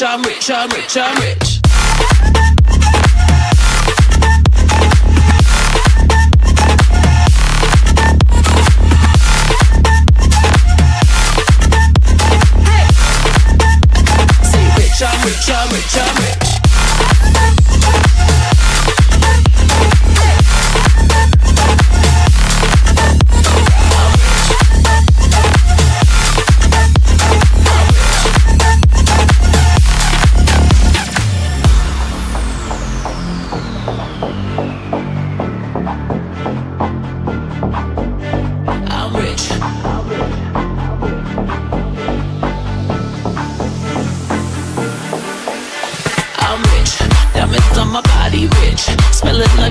Rich. I'm rich, I'm rich, I'm rich. Say rich, I'm rich, I'm rich, I'm rich.